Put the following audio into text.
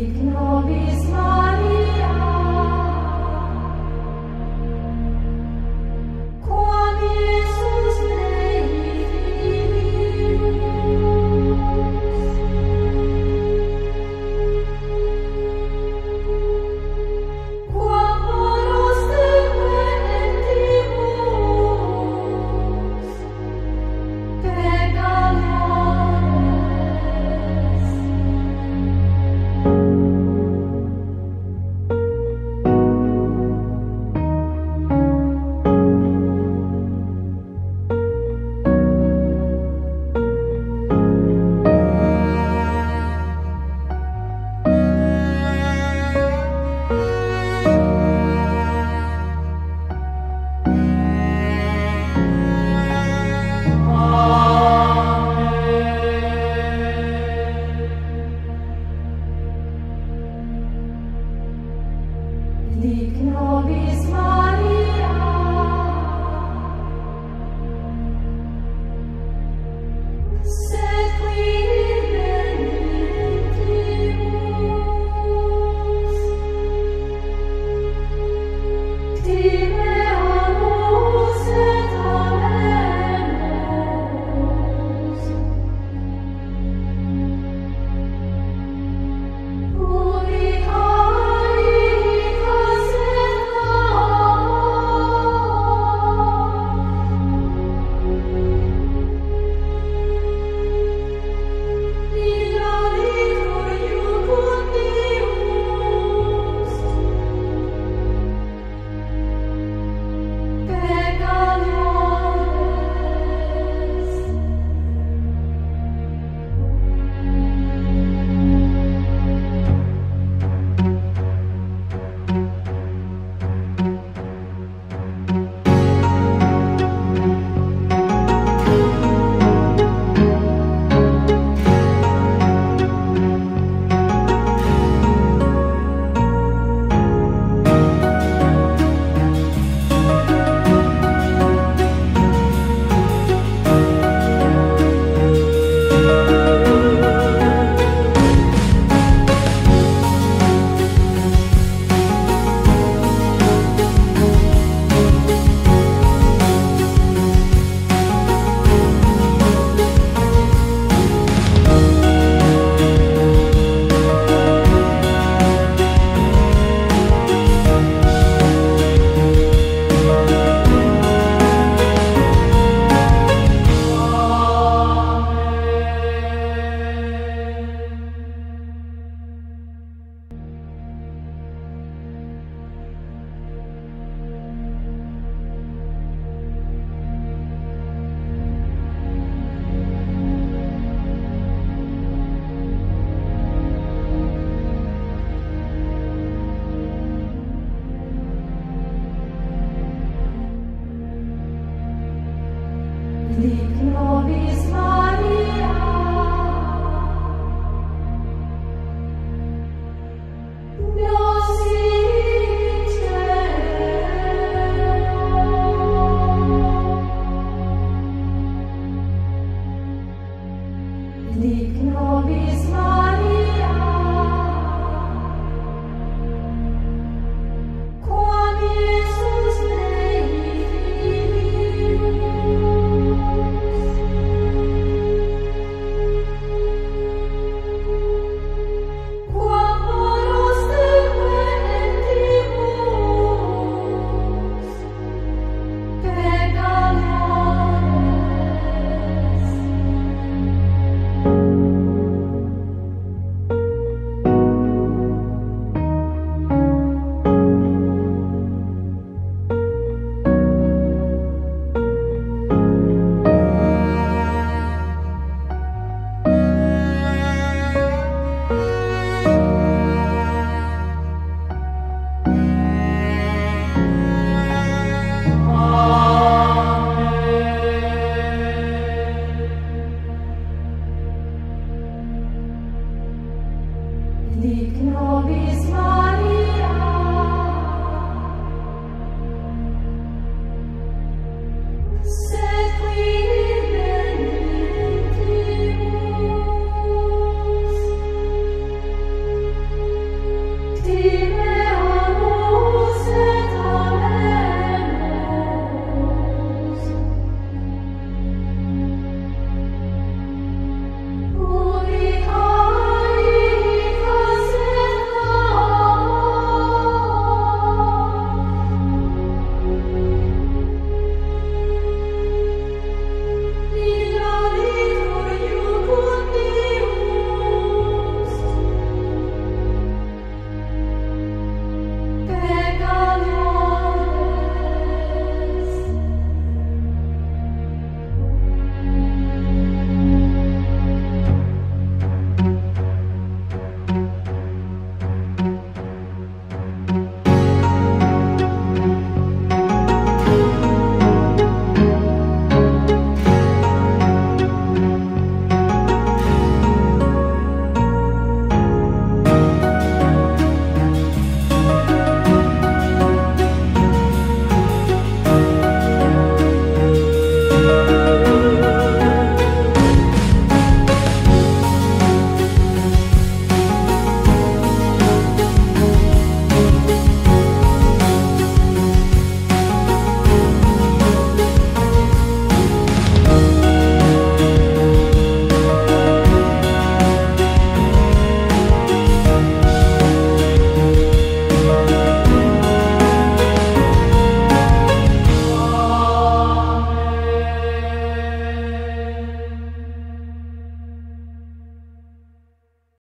nobis